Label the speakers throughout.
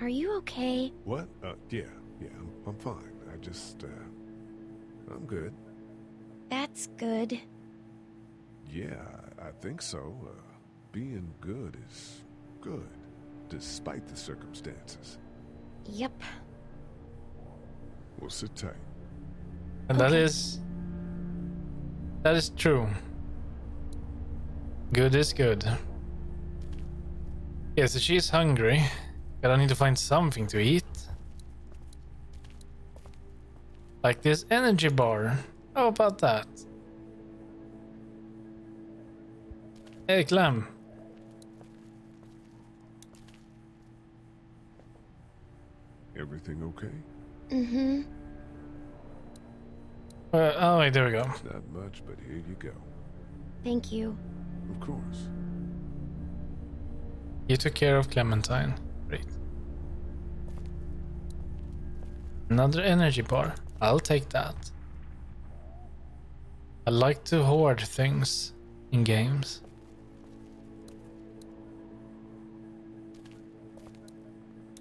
Speaker 1: Are you okay?
Speaker 2: What? Uh, yeah, yeah, I'm, I'm fine. I just, uh, I'm good.
Speaker 1: That's good.
Speaker 2: Yeah, I think so. Uh, being good is good, despite the circumstances.
Speaker 1: Yep.
Speaker 2: We'll sit tight.
Speaker 3: And that
Speaker 1: Okay.
Speaker 3: is that is true. Good is good. Yeah, so she's hungry. But I need to find something to eat. Like this energy bar. How about that? Hey, Clem.
Speaker 2: Everything okay?
Speaker 1: Mm-hmm.
Speaker 3: Uh, oh, wait, there we go.
Speaker 2: Not much, but here you go.
Speaker 1: Thank you.
Speaker 2: Of course.
Speaker 3: You took care of Clementine. Great. Another energy bar. I'll take that. I like to hoard things in games.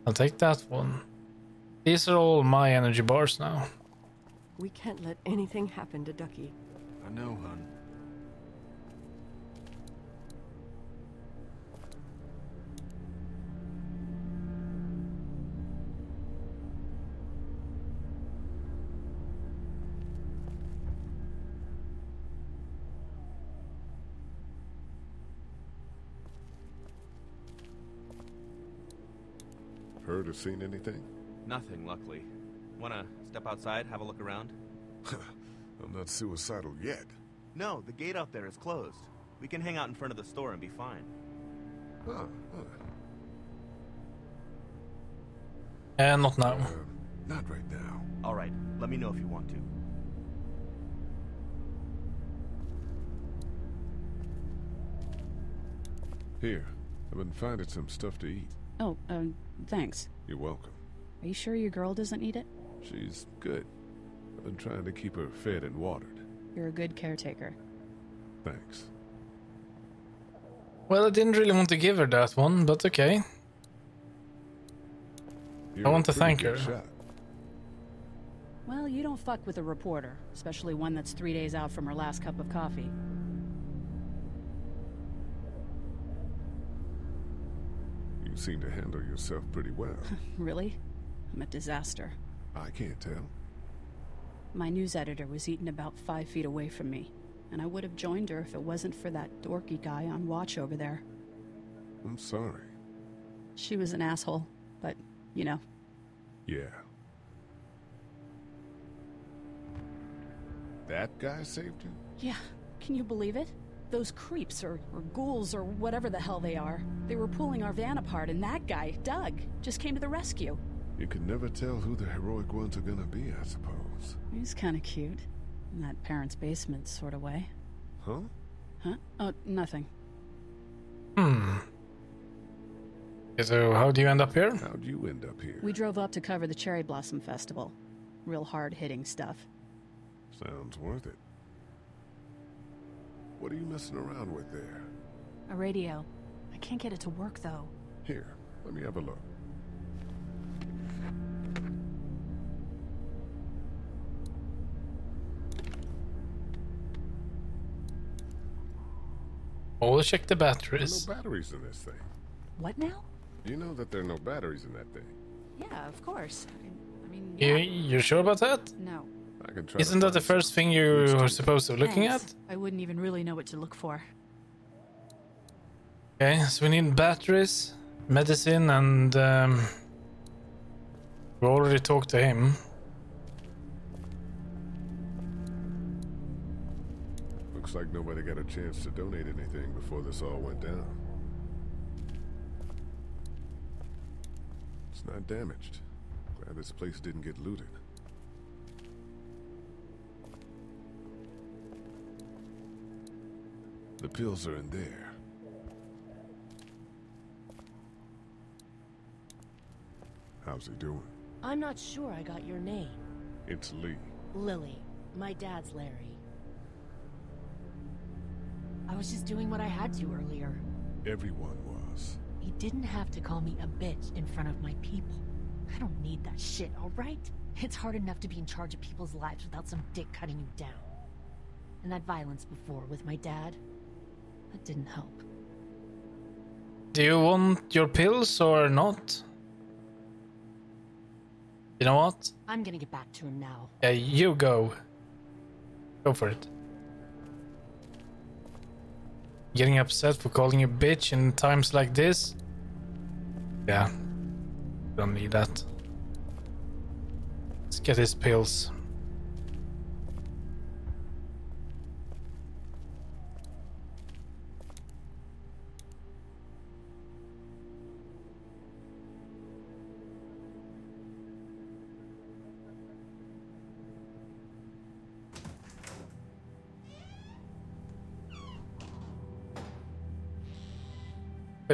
Speaker 3: I'll take that one. These are all my energy bars now.
Speaker 4: We can't let anything happen to Ducky.
Speaker 5: I know, hun.
Speaker 2: Heard or seen anything?
Speaker 5: Nothing, luckily. Wanna step outside, have a look around?
Speaker 2: I'm not suicidal yet.
Speaker 5: No, the gate out there is closed. We can hang out in front of the store and be fine.
Speaker 2: Huh, huh.
Speaker 3: And not now.
Speaker 2: Uh, not right now.
Speaker 5: Alright, let me know if you want to.
Speaker 2: Here, I've been finding some stuff to eat.
Speaker 6: Oh, um, thanks.
Speaker 2: You're welcome.
Speaker 6: Are you sure your girl doesn't need it?
Speaker 2: She's good. I've been trying to keep her fed and watered.
Speaker 6: You're a good caretaker.
Speaker 2: Thanks.
Speaker 3: Well, I didn't really want to give her that one, but okay.
Speaker 2: You're
Speaker 3: I want to thank
Speaker 2: good
Speaker 3: her.
Speaker 2: Shot.
Speaker 6: Well, you don't fuck with a reporter, especially one that's three days out from her last cup of coffee.
Speaker 2: You seem to handle yourself pretty well.
Speaker 6: Really? I'm a disaster.
Speaker 2: I can't tell.
Speaker 6: My news editor was eaten about five feet away from me, and I would have joined her if it wasn't for that dorky guy on watch over there.
Speaker 2: I'm sorry.
Speaker 6: She was an asshole, but, you know,
Speaker 2: Yeah. That guy saved you?
Speaker 6: Yeah, can you believe it? Those creeps, or, or ghouls, or whatever the hell they are, they were pulling our van apart, and that guy, Doug, just came to the rescue.
Speaker 2: You can never tell who the heroic ones are gonna be, I suppose.
Speaker 6: He's kinda cute. In that parents' basement sort of way.
Speaker 2: Huh?
Speaker 6: Huh? Oh, nothing.
Speaker 3: Hmm. So how do you end up here?
Speaker 2: How'd you end up here?
Speaker 6: We drove up to cover the Cherry Blossom Festival. Real hard hitting stuff.
Speaker 2: Sounds worth it. What are you messing around with there?
Speaker 7: A radio. I can't get it to work though.
Speaker 2: Here, let me have a look.
Speaker 3: Oh, check the
Speaker 2: There are
Speaker 3: batteries.
Speaker 2: no batteries in this thing.
Speaker 7: What now?
Speaker 2: You know that there are no batteries in that thing.
Speaker 7: Yeah, of course. I, I mean,
Speaker 3: you, you're sure about that?
Speaker 7: No.
Speaker 2: I can try.
Speaker 3: Isn't that the first thing you
Speaker 2: Let's
Speaker 3: were supposed to be looking
Speaker 7: Thanks.
Speaker 3: at?
Speaker 7: I wouldn't even really know what to look for.
Speaker 3: Okay, so we need batteries, medicine, and um, we already talked to him.
Speaker 2: Looks like nobody got a chance to donate anything before this all went down. It's not damaged. Glad this place didn't get looted. The pills are in there. How's he doing?
Speaker 8: I'm not sure I got your name.
Speaker 2: It's Lee.
Speaker 8: Lilly. My dad's Larry. I was just doing what I had to earlier.
Speaker 2: Everyone was.
Speaker 8: He didn't have to call me a bitch in front of my people. I don't need that shit, alright? It's hard enough to be in charge of people's lives without some dick cutting you down. And that violence before with my dad, that didn't help.
Speaker 3: Do you want your pills or not? You know what?
Speaker 8: I'm gonna get back to him now.
Speaker 3: Yeah, you go. Go for it. Getting upset for calling you bitch in times like this? Yeah. Don't need that. Let's get his pills.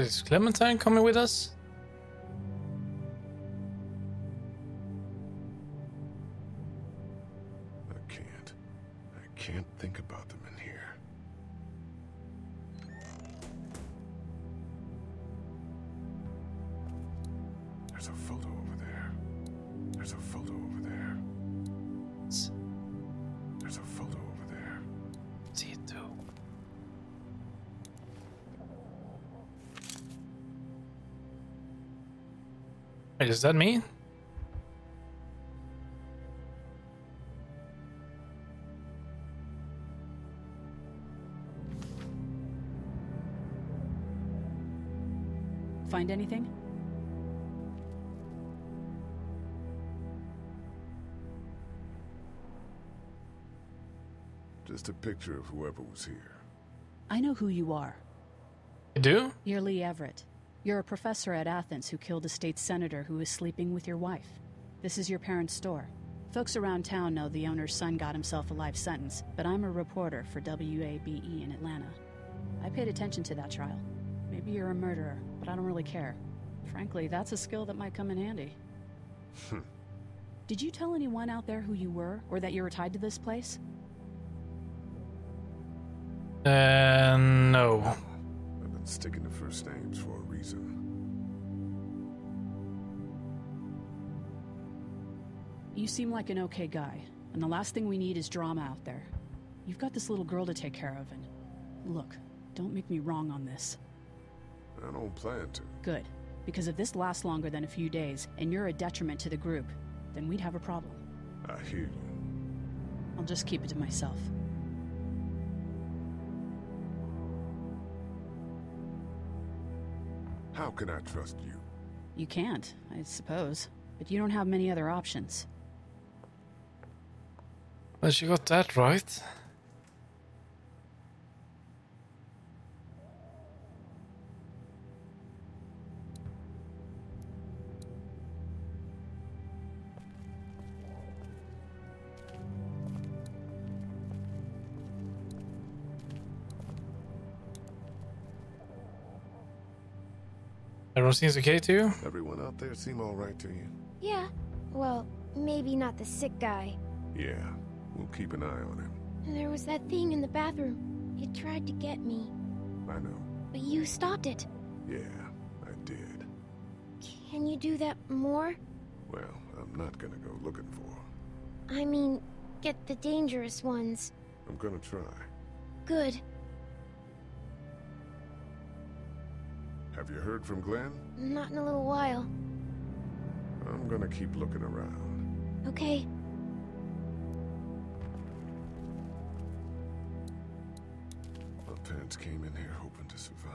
Speaker 3: Is Clementine coming with us? Is that me?
Speaker 6: Find anything?
Speaker 2: Just a picture of whoever was here.
Speaker 6: I know who you are.
Speaker 3: You do?
Speaker 6: You're Lee Everett. You're a professor at Athens who killed a state senator who was sleeping with your wife. This is your parents' store. Folks around town know the owner's son got himself a life sentence, but I'm a reporter for WABE E in Atlanta. I paid attention to that trial. Maybe you're a murderer, but I don't really care. Frankly, that's a skill that might come in handy. Did you tell anyone out there who you were, or that you were tied to this place?
Speaker 3: Uh, no.
Speaker 2: Been sticking to first names for a reason.
Speaker 6: You seem like an okay guy, and the last thing we need is drama out there. You've got this little girl to take care of, and look, don't make me wrong on this.
Speaker 2: I don't plan to.
Speaker 6: Good, because if this lasts longer than a few days, and you're a detriment to the group, then we'd have a problem.
Speaker 2: I hear you.
Speaker 6: I'll just keep it to myself.
Speaker 2: How can I trust you?
Speaker 6: You can't, I suppose, but you don't have many other options.
Speaker 3: Well, she got that right. Everyone seems okay to you?
Speaker 2: Everyone out there seem all right to you?
Speaker 1: Yeah. Well, maybe not the sick guy.
Speaker 2: Yeah, we'll keep an eye on him.
Speaker 1: There was that thing in the bathroom. It tried to get me,
Speaker 2: I know.
Speaker 1: but you stopped it.
Speaker 2: Yeah, I did.
Speaker 1: Can you do that more?
Speaker 2: Well, I'm not gonna go looking for him.
Speaker 1: I mean, get the dangerous ones.
Speaker 2: I'm gonna try.
Speaker 1: Good.
Speaker 2: Have you heard from Glenn?
Speaker 1: Not in a little while.
Speaker 2: I'm gonna keep looking around.
Speaker 1: Okay.
Speaker 2: My parents came in here hoping to survive.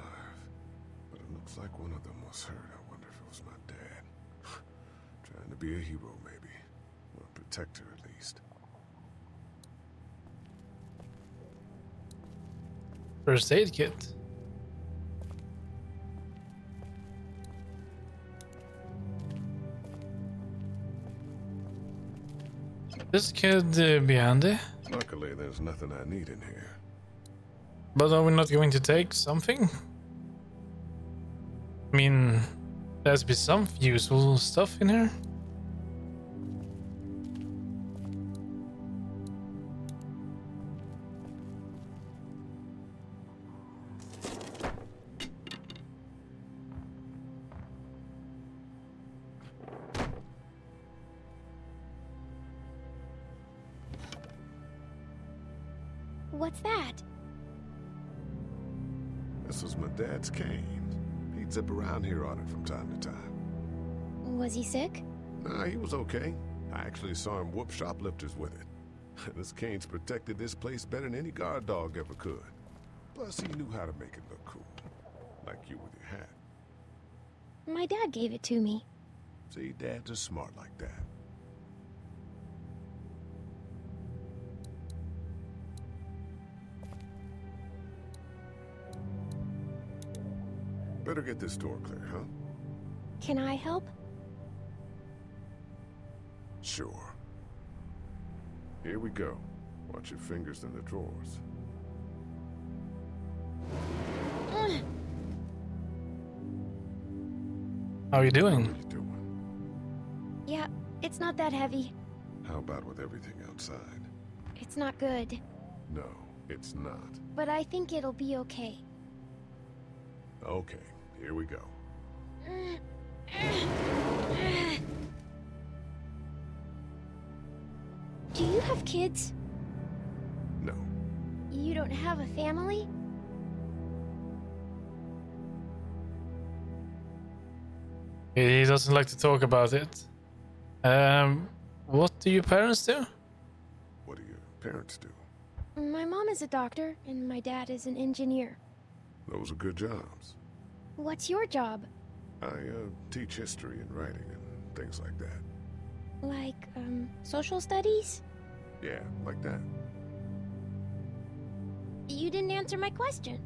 Speaker 2: But it looks like one of them was hurt. I wonder if it was my dad. Trying to be a hero, maybe. Or a protector, at least.
Speaker 3: First aid kit. This could uh, be handy,
Speaker 2: Luckily, there's nothing I need in here.
Speaker 3: but are we not going to take something? I mean, there's be some useful stuff in here.
Speaker 1: Sick?
Speaker 2: Nah, he was okay. I actually saw him whoop shoplifters with it. this cane's protected this place better than any guard dog ever could. Plus, he knew how to make it look cool. Like you with your hat.
Speaker 1: My dad gave it to me.
Speaker 2: See, dads are smart like that. Better get this door clear, huh?
Speaker 1: Can I help?
Speaker 2: Sure. Here we go. Watch your fingers in the drawers.
Speaker 3: How are you
Speaker 2: What
Speaker 3: doing?
Speaker 2: are you doing?
Speaker 1: Yeah, it's not that heavy.
Speaker 2: How about with everything outside?
Speaker 1: It's not good.
Speaker 2: No, it's not.
Speaker 1: But I think it'll be okay.
Speaker 2: Okay, here we go.
Speaker 1: have kids?
Speaker 2: No.
Speaker 1: You don't have a family?
Speaker 3: He doesn't like to talk about it. Um, what do your parents do?
Speaker 2: What do your parents do?
Speaker 1: My mom is a doctor, and my dad is an engineer.
Speaker 2: Those are good jobs.
Speaker 1: What's your job?
Speaker 2: I uh, teach history and writing and things like that.
Speaker 1: Like, um, social studies?
Speaker 2: Yeah, like that.
Speaker 1: You didn't answer my question.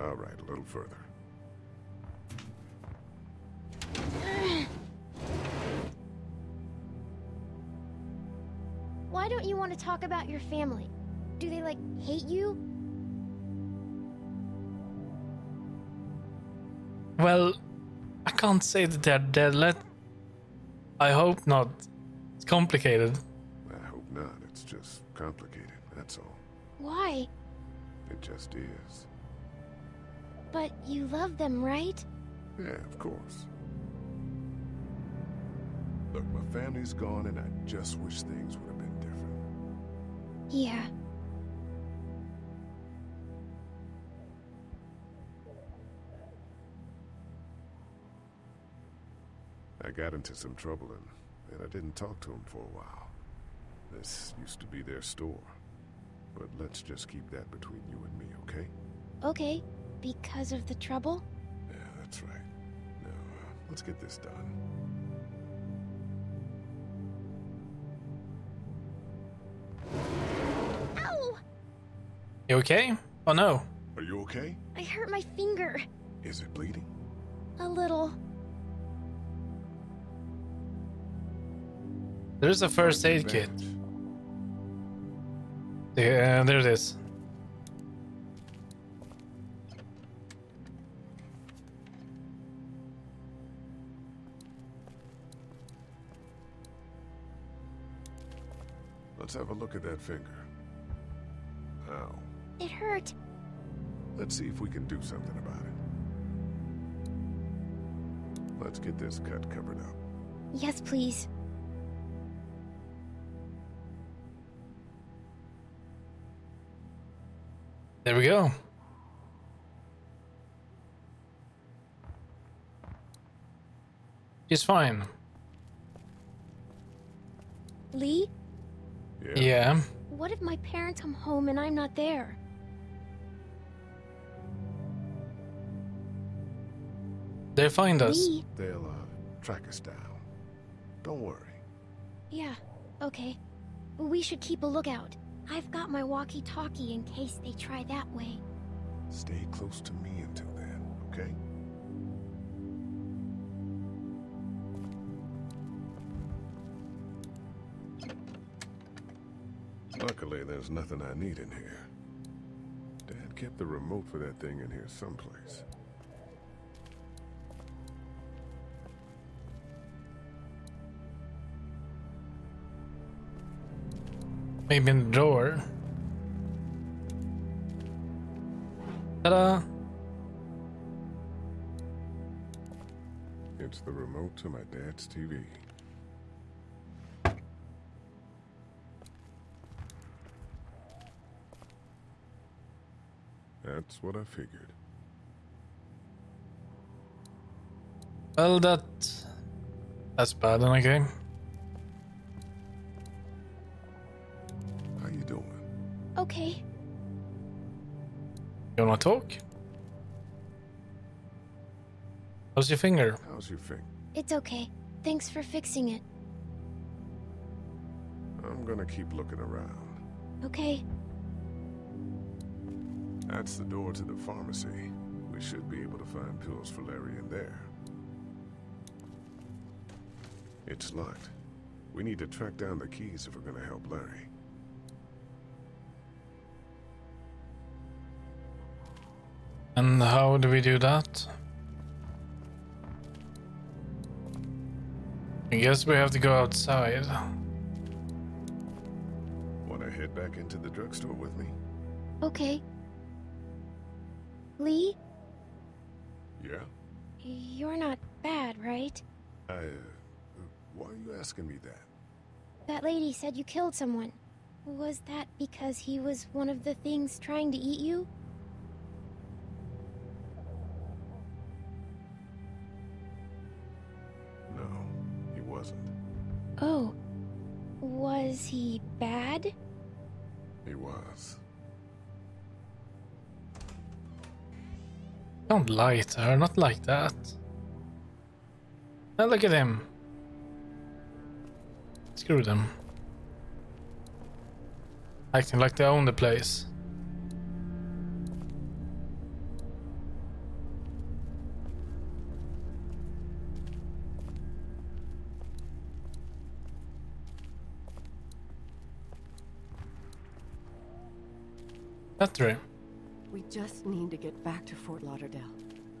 Speaker 2: All right, a little further.
Speaker 1: Why don't you want to talk about your family? Do they, like, hate you?
Speaker 3: Well, I can't say that they're dead. Let. I hope not. It's complicated.
Speaker 2: Not. It's just complicated, that's all.
Speaker 1: Why?
Speaker 2: It just is.
Speaker 1: But you love them, right?
Speaker 2: Yeah, of course. Look, my family's gone and I just wish things would have been different.
Speaker 1: Yeah.
Speaker 2: I got into some trouble and, and I didn't talk to him for a while. This used to be their store. But let's just keep that between you and me, okay?
Speaker 1: Okay. Because of the trouble?
Speaker 2: Yeah, that's right. Now, uh, let's get this done.
Speaker 1: Ow!
Speaker 3: You okay? Oh no.
Speaker 2: Are you okay?
Speaker 1: I hurt my finger.
Speaker 2: Is it bleeding?
Speaker 1: A little.
Speaker 3: There's a first aid kit.
Speaker 2: Bandage.
Speaker 3: Yeah, there it is.
Speaker 2: Let's have a look at that finger. Ow.
Speaker 1: It hurt.
Speaker 2: Let's see if we can do something about it. Let's get this cut covered up.
Speaker 1: Yes, please.
Speaker 3: There we go. She's fine.
Speaker 1: Lee,
Speaker 2: Yeah.
Speaker 3: Yeah.
Speaker 1: what if my parents come home and I'm not there?
Speaker 3: They'll find us.
Speaker 1: Lee?
Speaker 2: They'll, uh, track us down. Don't worry.
Speaker 1: Yeah, okay. We should keep a lookout. I've got my walkie-talkie in case they try that way.
Speaker 2: Stay close to me until then, okay? Luckily, there's nothing I need in here. Dad kept the remote for that thing in here someplace.
Speaker 3: Maybe in the drawer. Ta-da!
Speaker 2: It's the remote to my dad's TV. That's what I figured.
Speaker 3: Well, that that's bad. Then
Speaker 1: okay.
Speaker 3: You wanna talk? How's your finger?
Speaker 2: How's your finger?
Speaker 1: It's okay. Thanks for fixing it.
Speaker 2: I'm gonna keep looking around.
Speaker 1: Okay.
Speaker 2: That's the door to the pharmacy. We should be able to find pills for Larry in there. It's locked. We need to track down the keys if we're gonna help Larry.
Speaker 3: And how do we do that? I guess we have to go outside.
Speaker 2: Wanna head back into the drugstore with me?
Speaker 1: Okay. Lee,
Speaker 2: Yeah?
Speaker 1: you're not bad, right?
Speaker 2: I, uh, why are you asking me that?
Speaker 1: That lady said you killed someone. Was that because he was one of the things trying to eat you? Bad?
Speaker 2: He was.
Speaker 3: Don't lie to her, not like that. Now look at him. Screw them. Acting like they own the place. Battery.
Speaker 4: We just need to get back to Fort Lauderdale.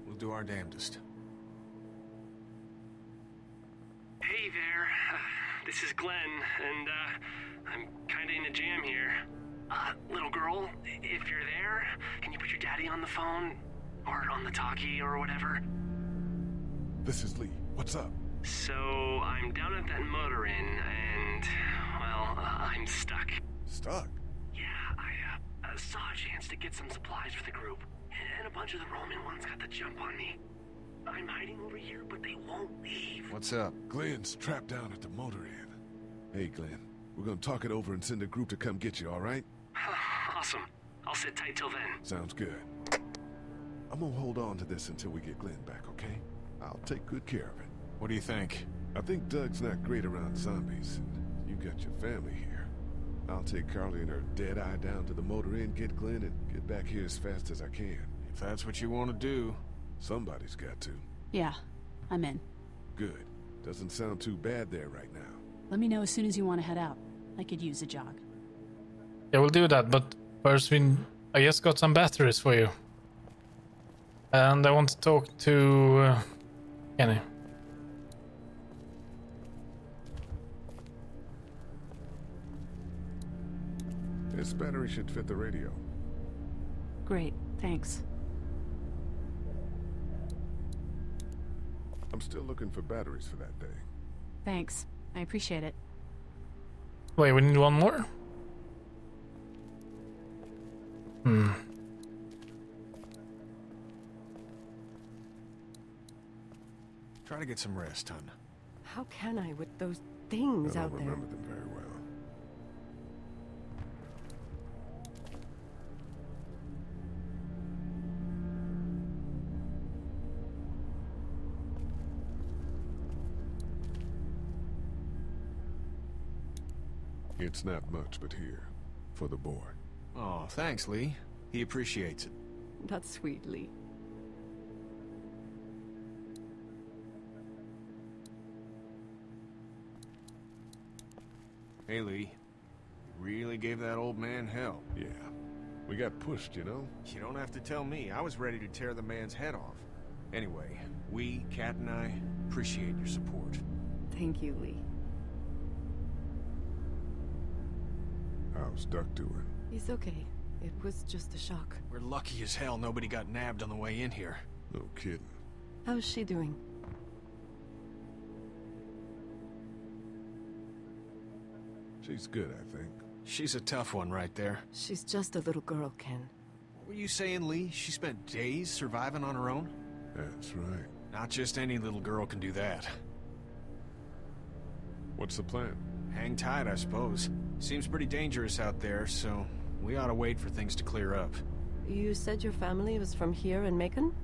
Speaker 9: We'll do our damnedest.
Speaker 10: Hey there, this is Glenn, and uh, I'm kinda in a jam here. Uh, little girl, if you're there, can you put your daddy on the phone? Or on the talkie or whatever?
Speaker 2: This is Lee. What's up?
Speaker 10: So, I'm down at that motor inn, and, well, uh, I'm stuck.
Speaker 2: Stuck.
Speaker 10: Yeah, I uh, uh, saw a chance to get some supplies for the group, and a bunch of the Roman ones got the jump on me. I'm hiding over here, but they won't leave.
Speaker 9: What's up?
Speaker 2: Glenn's trapped down at the motor inn. Hey, Glenn. We're gonna talk it over and send a group to come get you, all right?
Speaker 10: awesome. I'll sit tight till then.
Speaker 2: Sounds good. I'm gonna hold on to this until we get Glenn back, okay? I'll take good care of it.
Speaker 9: What do you think?
Speaker 2: I think Doug's not great around zombies. and You got your family here. I'll take Carley and her dead eye down to the motor inn, get Glenn, and get back here as fast as I can.
Speaker 9: If that's what you want to do.
Speaker 2: Somebody's got to.
Speaker 6: Yeah, I'm in.
Speaker 2: Good. Doesn't sound too bad there right now.
Speaker 6: Let me know as soon as you want to head out. I could use a jog.
Speaker 3: Yeah, we'll do that, but first we... I just got some batteries for you. And I want to talk to... Uh, Kenny.
Speaker 2: This battery should fit the radio.
Speaker 6: Great, thanks.
Speaker 2: I'm still looking for batteries for that day.
Speaker 6: Thanks. I appreciate it.
Speaker 3: Wait, we need one more? Hmm.
Speaker 9: Try to get some rest, hon.
Speaker 4: How can I with those things
Speaker 2: I
Speaker 4: out
Speaker 2: don't
Speaker 4: there?
Speaker 2: It's not much, but here, for the boy.
Speaker 9: Oh, thanks, Lee. He appreciates it.
Speaker 4: That's sweet, Lee.
Speaker 9: Hey, Lee. You really gave that old man hell.
Speaker 2: Yeah, we got pushed, you know?
Speaker 9: You don't have to tell me. I was ready to tear the man's head off. Anyway, we, Kat and I, appreciate your support.
Speaker 4: Thank you, Lee.
Speaker 2: How's Duck doing?
Speaker 4: He's okay. It was just a shock.
Speaker 9: We're lucky as hell nobody got nabbed on the way in here.
Speaker 2: No kidding.
Speaker 4: How's she doing?
Speaker 2: She's good, I think.
Speaker 9: She's a tough one right there.
Speaker 4: She's just a little girl, Ken.
Speaker 9: What were you saying, Lee, she spent days surviving on her own?
Speaker 2: That's right.
Speaker 9: Not just any little girl can do that.
Speaker 2: What's the plan?
Speaker 9: Hang tight, I suppose. Seems pretty dangerous out there, so we ought to wait for things to clear up.
Speaker 11: You said your family was from here in Macon?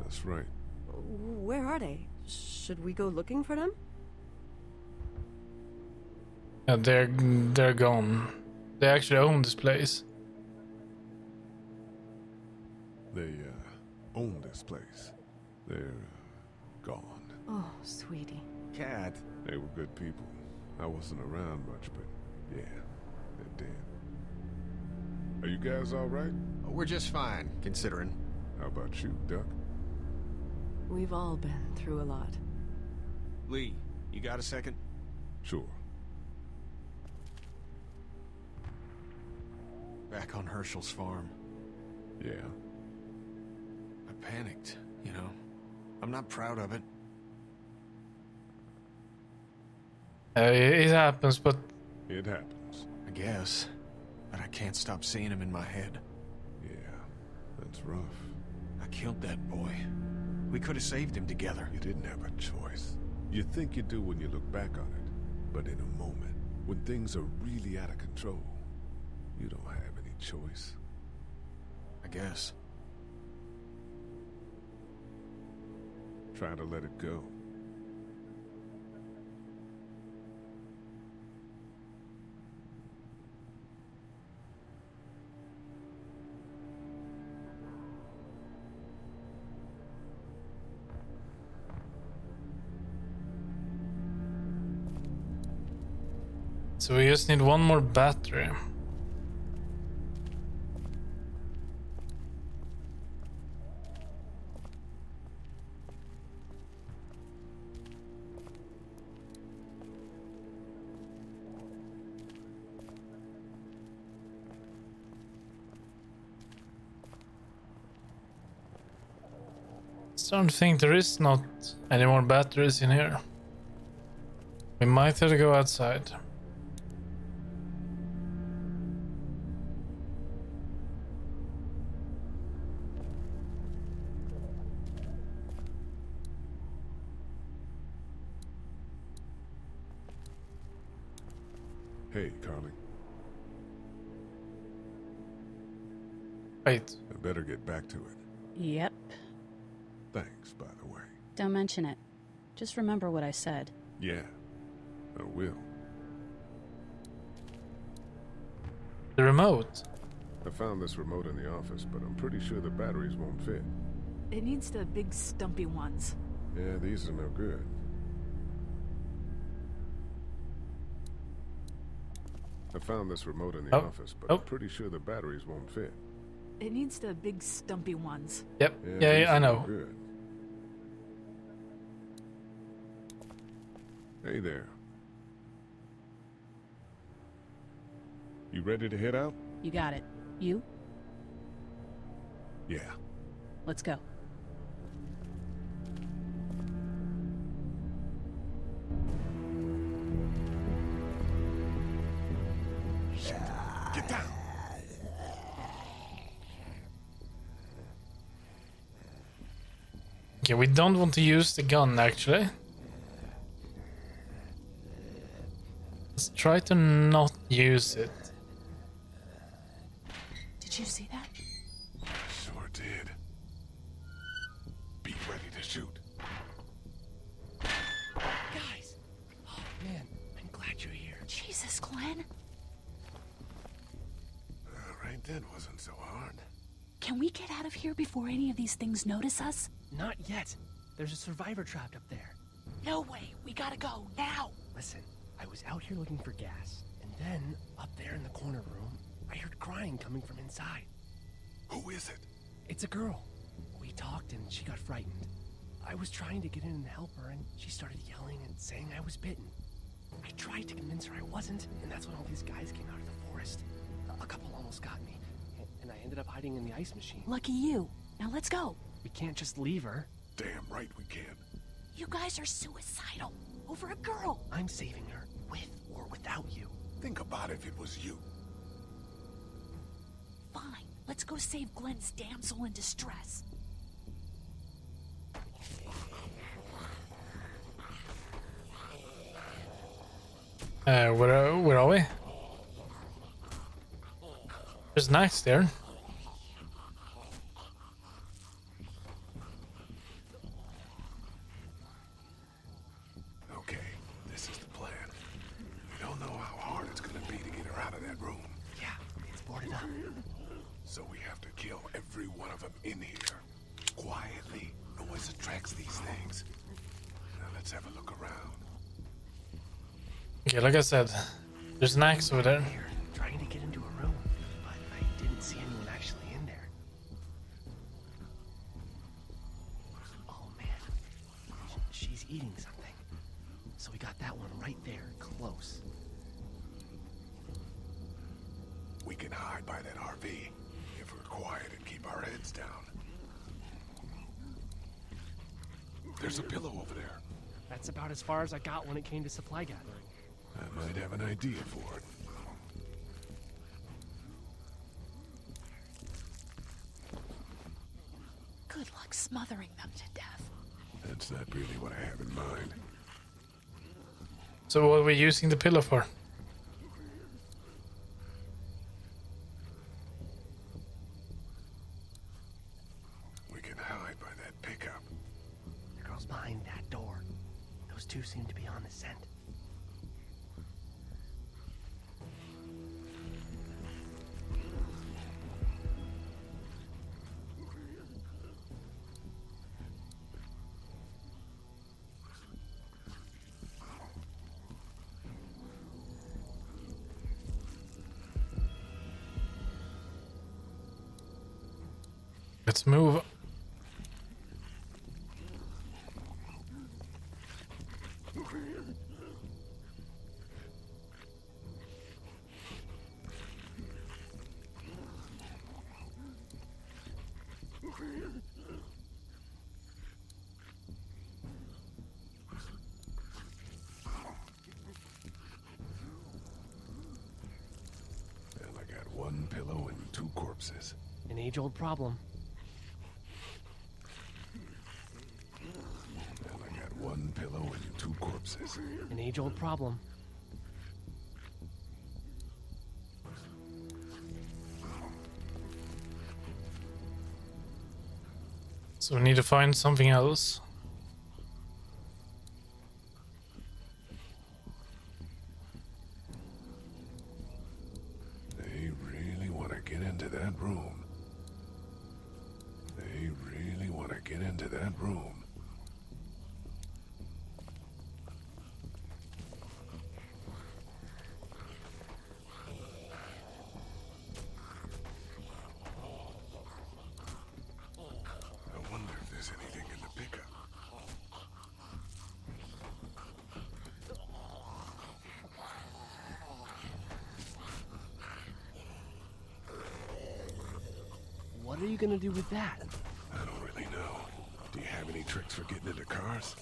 Speaker 2: That's right.
Speaker 11: Where are they? Should we go looking for them?
Speaker 3: Yeah, they're they're gone. They actually own this place.
Speaker 2: They uh, own this place. They're uh, gone.
Speaker 11: Oh, sweetie.
Speaker 9: Kat.
Speaker 2: They were good people. I wasn't around much, but yeah, they're dead. Are you guys all right?
Speaker 9: We're just fine, considering.
Speaker 2: How about you, Duck?
Speaker 11: We've all been through a lot.
Speaker 9: Lee, you got a second?
Speaker 2: Sure.
Speaker 9: Back on Hershel's farm.
Speaker 2: Yeah.
Speaker 9: I panicked, you know. I'm not proud of it.
Speaker 3: Uh, it happens, but
Speaker 2: It happens.
Speaker 9: I guess. But I can't stop seeing him in my head.
Speaker 2: Yeah, that's rough.
Speaker 9: I killed that boy. We could have saved him together.
Speaker 2: You didn't have a choice. You think you do when you look back on it, but in a moment, when things are really out of control, you don't have any choice.
Speaker 9: I guess.
Speaker 2: Try to let it go.
Speaker 3: So we just need one more battery. Don't think there is not any more batteries in here. We might have to go outside.
Speaker 2: Hey, Carley.
Speaker 3: Wait,
Speaker 2: I better get back to it.
Speaker 6: Yep.
Speaker 2: Thanks, by the way.
Speaker 6: Don't mention it. Just remember what I said.
Speaker 2: Yeah, I will.
Speaker 3: the remote.
Speaker 2: I found this remote in the office, but I'm pretty sure the batteries won't fit.
Speaker 7: It needs the big stumpy ones.
Speaker 2: Yeah, these are no good. I found this remote in the
Speaker 3: Oh.
Speaker 2: office, but
Speaker 3: Oh.
Speaker 2: I'm pretty sure the batteries won't fit.
Speaker 7: It needs the big stumpy ones.
Speaker 3: Yep.
Speaker 2: Yeah,
Speaker 3: Yeah, yeah, I know.
Speaker 2: good. Hey there. You ready to head out?
Speaker 6: You got it. You?
Speaker 2: Yeah.
Speaker 6: Let's go.
Speaker 2: Get down.
Speaker 3: Okay, we don't want to use the gun actually. Let's try to not use it.
Speaker 7: Did you see that?
Speaker 2: All right, wasn't so hard.
Speaker 7: Can we get out of here before any of these things notice us?
Speaker 10: Not yet. There's a survivor trapped up there.
Speaker 7: No way. We gotta go now.
Speaker 10: Listen, I was out here looking for gas, and then, up there in the corner room, I heard crying coming from inside.
Speaker 2: Who is it?
Speaker 10: It's a girl. We talked and she got frightened. I was trying to get in and help her, and she started yelling and saying I was bitten. I tried to convince her I wasn't, and that's when all these guys came out of the forest. A- A couple almost got me, and- and I ended up hiding in the ice machine.
Speaker 7: Lucky you. Now let's go.
Speaker 10: We can't just leave her.
Speaker 2: Damn right we can.
Speaker 7: You guys are suicidal. Over a girl.
Speaker 10: I'm saving her, with or without you.
Speaker 2: Think about if it was you.
Speaker 7: Fine. Let's go save Glenn's damsel in distress.
Speaker 3: Uh, where, where are we? There's Max there.
Speaker 2: Okay, this is the plan. We don't know how hard it's gonna be to get her out of that room.
Speaker 10: Yeah, it's boarded up.
Speaker 2: So we have to kill every one of them in here. Quietly. Noise attracts these things. Now let's have a look around.
Speaker 3: Okay, like I said, there's an axe over there.
Speaker 10: About as far as I got when it came to supply gathering.
Speaker 2: I might have an idea for it.
Speaker 7: Good luck smothering them to death.
Speaker 2: That's not really what I have in mind.
Speaker 3: So what are we using the pillow for? Let's move.
Speaker 2: And I got one pillow and two corpses.
Speaker 10: An age-old problem.
Speaker 2: And I got one pillow and two corpses.
Speaker 10: An age-old problem.
Speaker 3: So we need to find something else.
Speaker 2: They really want to get into that room. They really want to get into that room. I wonder if there's anything in the pickup.
Speaker 10: What are you gonna do with that?
Speaker 2: I don't really know. Do you have any tricks for getting into cars?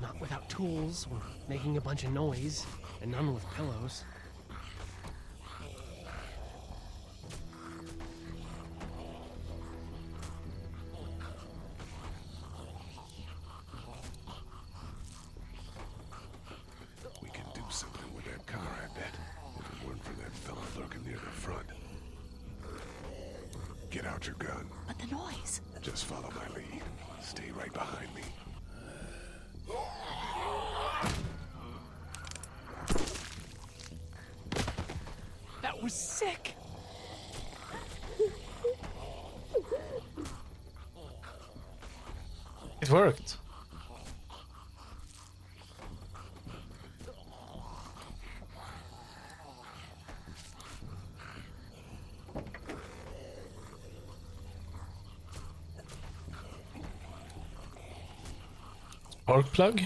Speaker 10: Not without tools or making a bunch of noise, and none with pillows.
Speaker 2: Out your gun.
Speaker 7: But the noise.
Speaker 2: Just follow my lead. Stay right behind me.
Speaker 10: Uh, That was sick!
Speaker 3: It worked. Spark plug?